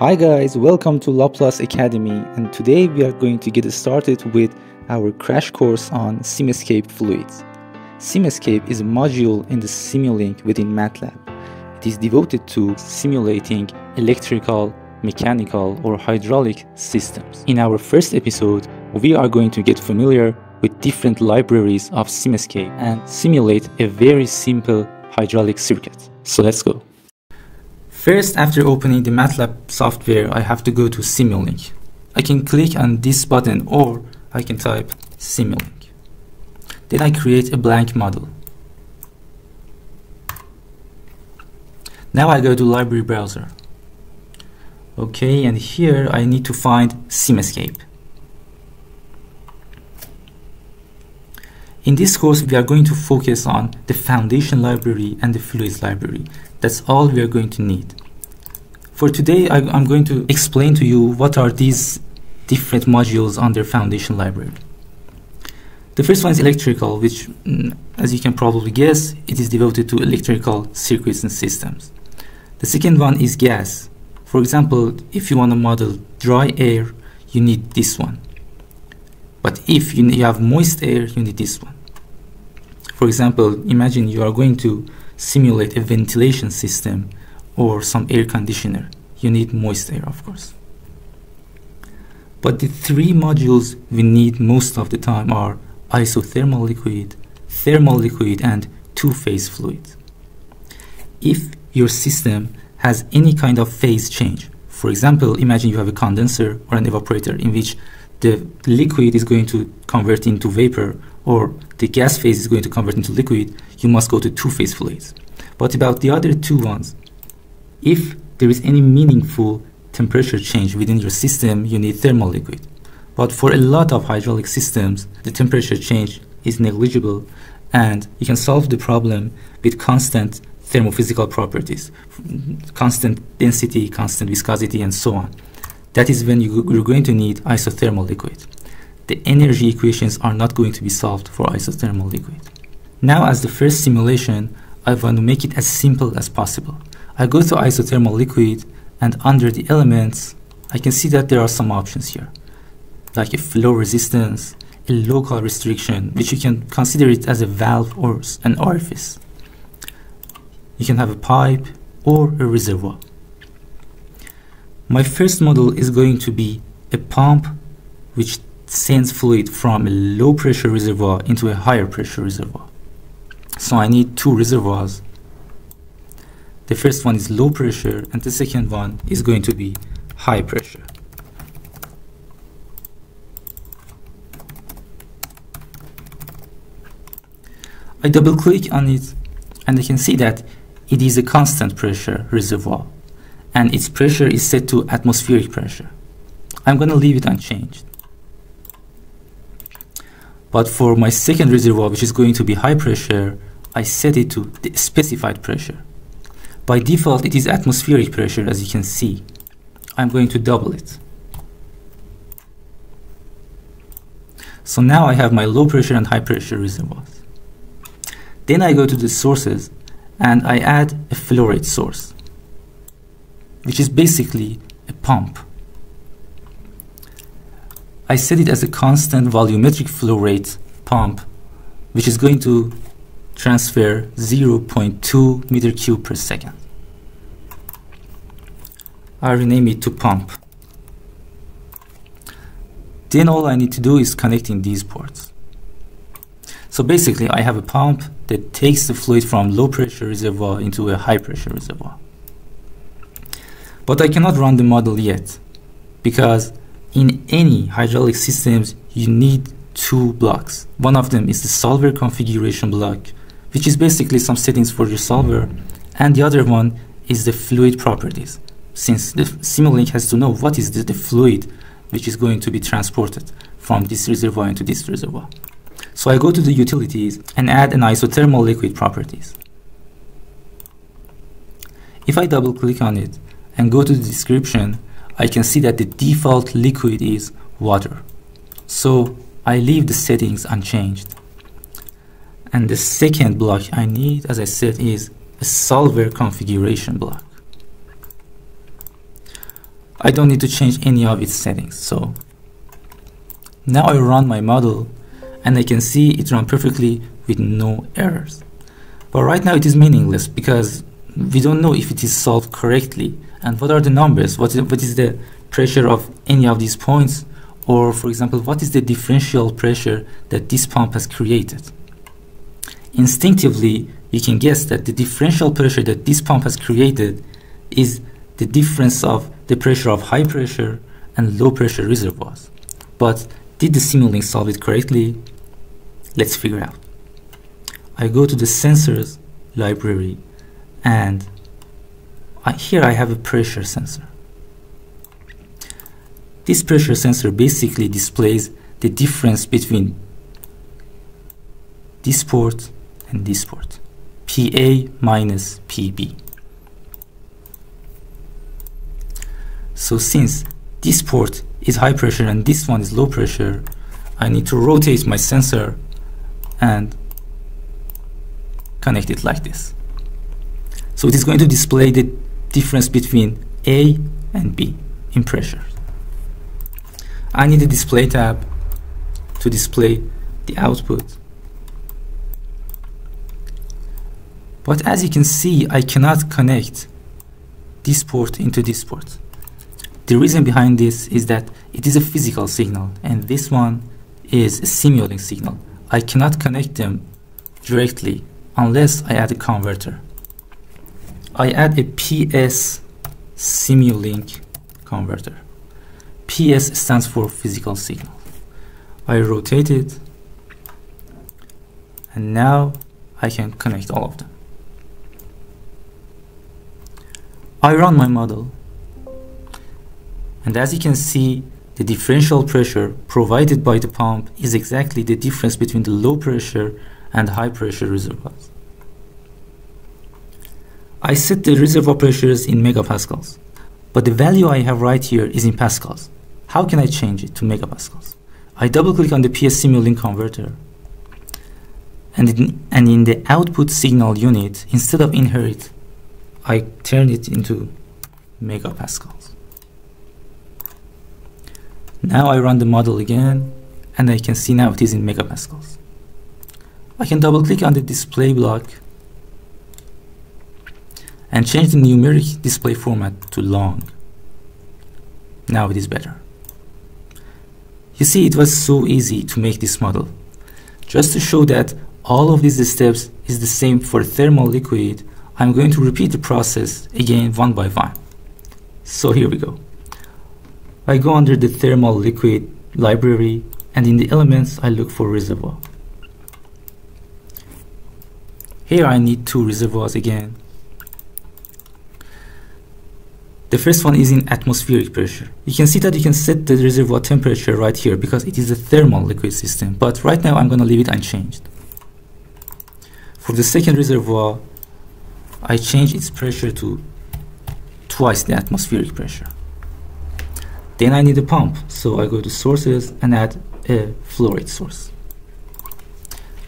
Hi guys, welcome to Laplace Academy and today we are going to get started with our crash course on Simscape fluids. Simscape is a module in the Simulink within MATLAB. It is devoted to simulating electrical, mechanical or hydraulic systems. In our first episode, we are going to get familiar with different libraries of Simscape and simulate a very simple hydraulic circuit. So let's go. First, after opening the MATLAB software, I have to go to Simulink. I can click on this button or I can type Simulink. Then I create a blank model. Now I go to library browser. Okay, and here I need to find Simscape. In this course, we are going to focus on the foundation library and the fluids library. That's all we are going to need. For today, I, am going to explain to you what are these different modules their foundation library. The first one is electrical, which, mm, as you can probably guess, it is devoted to electrical circuits and systems. The second one is gas. For example, if you want to model dry air, you need this one. But if you have moist air, you need this one. For example, imagine you are going to simulate a ventilation system or some air conditioner. You need moist air, of course. But the three modules we need most of the time are isothermal liquid, thermal liquid, and two-phase fluid. If your system has any kind of phase change, for example, imagine you have a condenser or an evaporator in which the liquid is going to convert into vapor or the gas phase is going to convert into liquid, you must go to two-phase fluids. But about the other two ones, if there is any meaningful temperature change within your system, you need thermal liquid. But for a lot of hydraulic systems, the temperature change is negligible and you can solve the problem with constant thermophysical properties, constant density, constant viscosity, and so on. That is when you, you're going to need isothermal liquid. The energy equations are not going to be solved for isothermal liquid. Now as the first simulation, I want to make it as simple as possible. I go to isothermal liquid and under the elements, I can see that there are some options here, like a flow resistance, a local restriction, which you can consider it as a valve or an orifice. You can have a pipe or a reservoir. My first model is going to be a pump which sends fluid from a low pressure reservoir into a higher pressure reservoir. So I need two reservoirs the first one is low pressure and the second one is going to be high pressure. I double click on it and I can see that it is a constant pressure reservoir and its pressure is set to atmospheric pressure. I'm going to leave it unchanged. But for my second reservoir, which is going to be high pressure, I set it to the specified pressure. By default, it is atmospheric pressure, as you can see. I'm going to double it. So now I have my low pressure and high pressure reservoirs. Then I go to the sources and I add a flow rate source, which is basically a pump. I set it as a constant volumetric flow rate pump, which is going to transfer 0.2 meter cube per second. I rename it to pump. Then all I need to do is connecting these ports. So basically I have a pump that takes the fluid from low pressure reservoir into a high pressure reservoir. But I cannot run the model yet because in any hydraulic systems you need two blocks. One of them is the solver configuration block which is basically some settings for your solver and the other one is the fluid properties since the Simulink has to know what is the, the fluid which is going to be transported from this reservoir into this reservoir. So I go to the utilities and add an isothermal liquid properties. If I double click on it and go to the description, I can see that the default liquid is water. So I leave the settings unchanged. And the second block I need, as I said, is a solver configuration block. I don't need to change any of its settings so now I run my model and I can see it run perfectly with no errors but right now it is meaningless because we don't know if it is solved correctly and what are the numbers what is, what is the pressure of any of these points or for example what is the differential pressure that this pump has created instinctively you can guess that the differential pressure that this pump has created is the difference of the pressure of high pressure and low pressure reservoirs. But did the Simulink solve it correctly? Let's figure out. I go to the sensors library and Here I have a pressure sensor. This pressure sensor basically displays the difference between this port and this port. PA minus PB. So since this port is high pressure and this one is low pressure, I need to rotate my sensor and connect it like this. So it is going to display the difference between A and B in pressure. I need a display tab to display the output But as you can see, I cannot connect this port into this port. The reason behind this is that it is a physical signal and this one is a Simulink signal. I cannot connect them directly unless I add a converter. I add a PS Simulink converter. PS stands for physical signal. I rotate it and now I can connect all of them. I run my model and as you can see the differential pressure provided by the pump is exactly the difference between the low pressure and high pressure reservoirs. I set the reservoir pressures in megapascals but the value I have right here is in pascals. How can I change it to megapascals? I double click on the PS Simulink converter and in, and in the output signal unit instead of inherit I turn it into megapascals. Now I run the model again and I can see now it is in megapascals. I can double click on the display block and change the numeric display format to long. Now it is better. You see it was so easy to make this model. Just to show that all of these steps is the same for thermal liquid I'm going to repeat the process again one by one. So here we go. I go under the thermal liquid library and in the elements I look for reservoir. Here I need two reservoirs again. The first one is in atmospheric pressure. You can see that you can set the reservoir temperature right here because it is a thermal liquid system. But right now I'm going to leave it unchanged. For the second reservoir, I change its pressure to twice the atmospheric pressure. Then I need a pump, so I go to sources and add a flow rate source.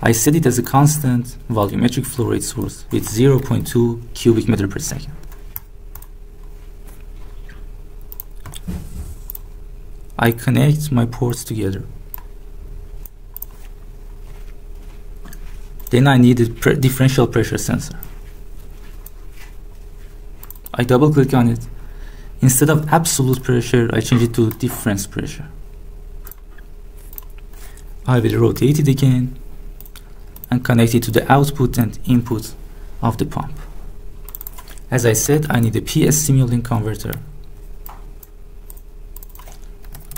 I set it as a constant volumetric flow rate source with 0.2 cubic meter per second. I connect my ports together. Then I need a differential pressure sensor. I double click on it. Instead of absolute pressure, I change it to difference pressure. I will rotate it again and connect it to the output and input of the pump. As I said, I need a PS Simulink converter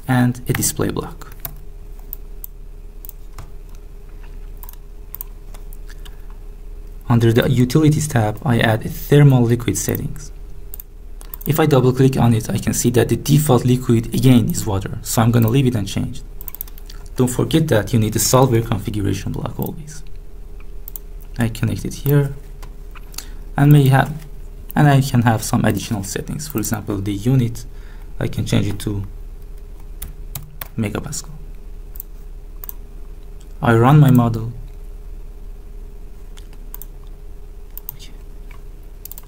and a display block. Under the Utilities tab, I add a thermal liquid settings. If I double click on it, I can see that the default liquid again is water. So I'm going to leave it unchanged. Don't forget that you need a solver configuration block always. I connect it here and may have and I can have some additional settings. For example, the unit, I can change it to megapascal. I run my model. Okay.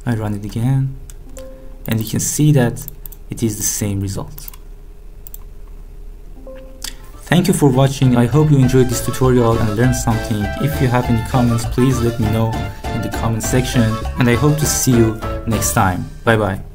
I run it again and you can see that it is the same result. Thank you for watching. I hope you enjoyed this tutorial and learned something. If you have any comments, please let me know in the comment section and I hope to see you next time. Bye bye.